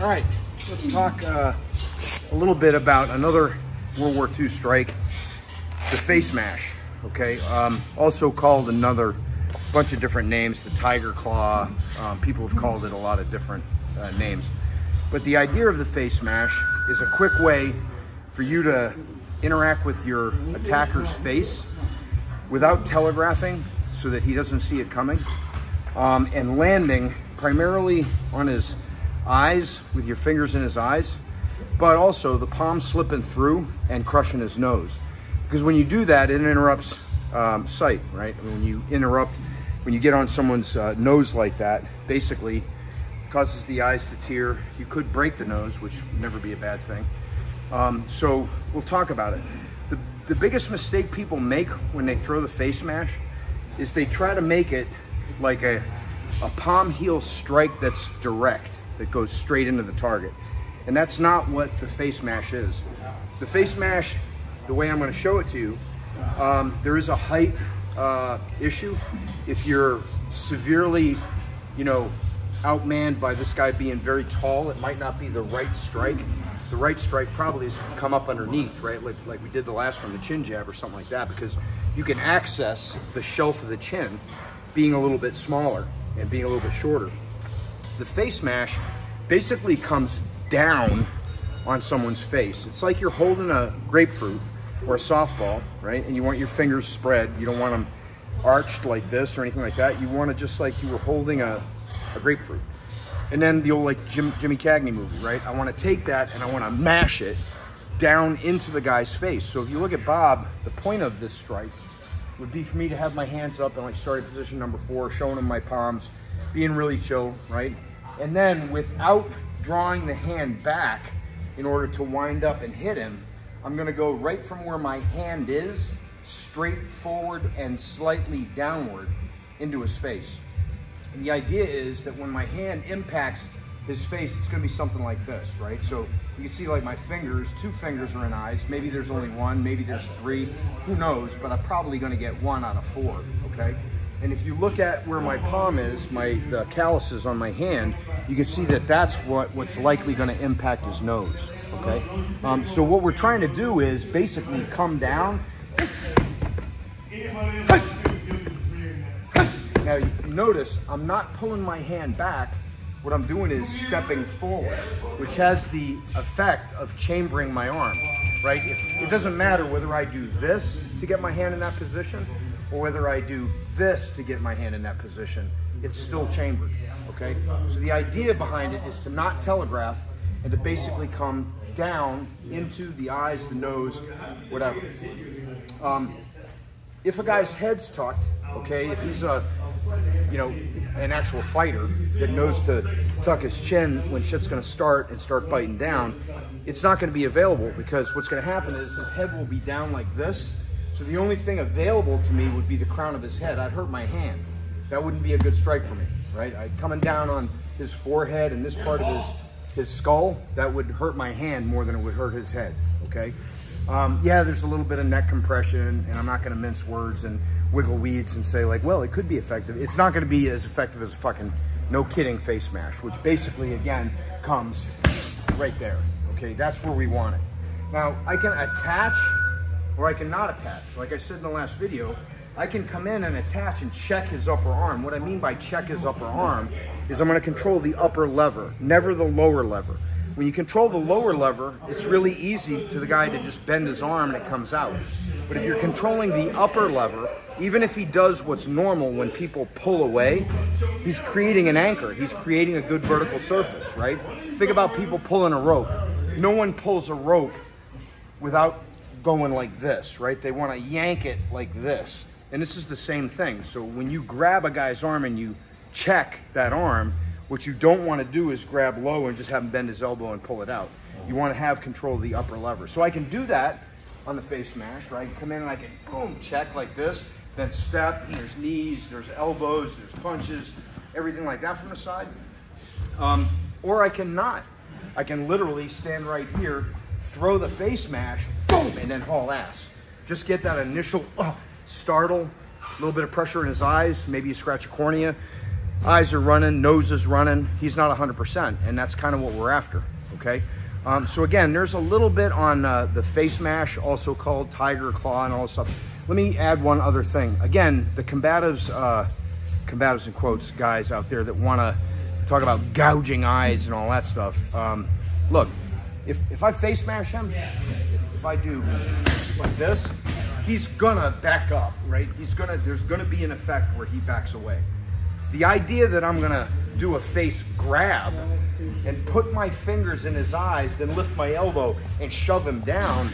All right, let's talk uh, a little bit about another World War II strike, the face mash, okay? Um, also called another bunch of different names, the tiger claw. Um, people have called it a lot of different uh, names. But the idea of the face mash is a quick way for you to interact with your attacker's face without telegraphing so that he doesn't see it coming um, and landing primarily on his eyes with your fingers in his eyes, but also the palm slipping through and crushing his nose. Because when you do that, it interrupts um, sight, right? When you interrupt, when you get on someone's uh, nose like that, basically causes the eyes to tear. You could break the nose, which would never be a bad thing. Um, so we'll talk about it. The, the biggest mistake people make when they throw the face mash is they try to make it like a, a palm heel strike that's direct that goes straight into the target. And that's not what the face mash is. The face mash, the way I'm gonna show it to you, um, there is a height uh, issue. If you're severely, you know, outmanned by this guy being very tall, it might not be the right strike. The right strike probably is come up underneath, right? Like, like we did the last one, the chin jab or something like that, because you can access the shelf of the chin being a little bit smaller and being a little bit shorter. The face mash basically comes down on someone's face. It's like you're holding a grapefruit or a softball, right? And you want your fingers spread. You don't want them arched like this or anything like that. You want to just like you were holding a, a grapefruit. And then the old like Jim, Jimmy Cagney movie, right? I want to take that and I want to mash it down into the guy's face. So if you look at Bob, the point of this strike would be for me to have my hands up and like start at position number four, showing him my palms, being really chill, right? And then without drawing the hand back in order to wind up and hit him, I'm gonna go right from where my hand is, straight forward and slightly downward into his face. And the idea is that when my hand impacts his face, it's gonna be something like this, right? So you can see like my fingers, two fingers are in eyes. Maybe there's only one, maybe there's three, who knows, but I'm probably gonna get one out of four, okay? And if you look at where my palm is, my the calluses on my hand, you can see that that's what, what's likely gonna impact his nose, okay? Um, so what we're trying to do is basically come down. Now notice, I'm not pulling my hand back, what I'm doing is stepping forward, which has the effect of chambering my arm, right? If, it doesn't matter whether I do this to get my hand in that position or whether I do this to get my hand in that position, it's still chambered, okay? So the idea behind it is to not telegraph and to basically come down into the eyes, the nose, whatever. Um, if a guy's head's tucked, okay, if he's a, you know, an actual fighter that knows to tuck his chin when shit's gonna start and start biting down, it's not gonna be available because what's gonna happen is his head will be down like this so the only thing available to me would be the crown of his head. I'd hurt my hand. That wouldn't be a good strike for me, right? I coming down on his forehead and this part of his his skull, that would hurt my hand more than it would hurt his head, okay? Um, yeah, there's a little bit of neck compression, and I'm not gonna mince words and wiggle weeds and say like, well, it could be effective. It's not gonna be as effective as a fucking no kidding face mash, which basically, again, comes right there, okay? That's where we want it. Now, I can attach or I can not attach. Like I said in the last video, I can come in and attach and check his upper arm. What I mean by check his upper arm is I'm gonna control the upper lever, never the lower lever. When you control the lower lever, it's really easy to the guy to just bend his arm and it comes out. But if you're controlling the upper lever, even if he does what's normal when people pull away, he's creating an anchor. He's creating a good vertical surface, right? Think about people pulling a rope. No one pulls a rope without going like this, right? They want to yank it like this. And this is the same thing. So when you grab a guy's arm and you check that arm, what you don't want to do is grab low and just have him bend his elbow and pull it out. You want to have control of the upper lever. So I can do that on the face mash, right? Come in and I can boom, check like this, then step, there's knees, there's elbows, there's punches, everything like that from the side. Um, or I can not. I can literally stand right here, throw the face mash, boom, and then haul ass. Just get that initial uh, startle, a little bit of pressure in his eyes, maybe you scratch a cornea, eyes are running, nose is running. He's not 100%, and that's kind of what we're after, okay? Um, so again, there's a little bit on uh, the face mash, also called tiger claw and all this stuff. Let me add one other thing. Again, the combatives, uh, combatives in quotes, guys out there that want to talk about gouging eyes and all that stuff. Um, look, if, if I face mash him, if, if I do like this, he's gonna back up, right? He's gonna, there's gonna be an effect where he backs away. The idea that I'm gonna do a face grab and put my fingers in his eyes, then lift my elbow and shove him down,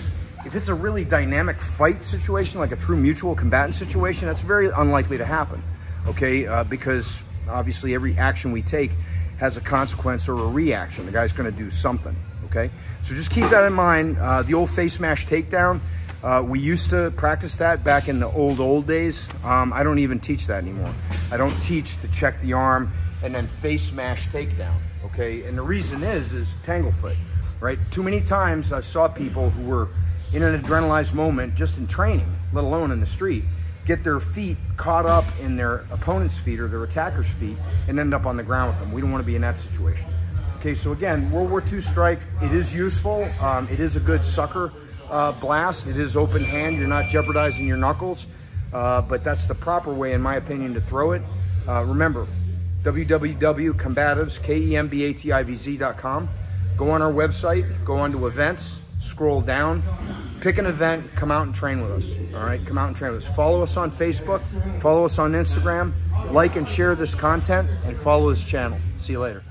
if it's a really dynamic fight situation, like a true mutual combatant situation, that's very unlikely to happen, okay? Uh, because obviously every action we take has a consequence or a reaction. The guy's gonna do something, okay? So just keep that in mind. Uh, the old face mash takedown, uh, we used to practice that back in the old, old days. Um, I don't even teach that anymore. I don't teach to check the arm and then face mash takedown, okay? And the reason is, is tanglefoot, right? Too many times I saw people who were in an adrenalized moment just in training, let alone in the street, get their feet caught up in their opponent's feet or their attacker's feet and end up on the ground with them. We don't want to be in that situation. Okay, so again, World War II strike, it is useful. Um, it is a good sucker uh, blast. It is open hand. You're not jeopardizing your knuckles, uh, but that's the proper way, in my opinion, to throw it. Uh, remember, www.kembativz, K-E-M-B-A-T-I-V-Z.com. Go on our website, go on to events, scroll down, pick an event, come out and train with us. All right, come out and train with us. Follow us on Facebook, follow us on Instagram, like and share this content, and follow this channel. See you later.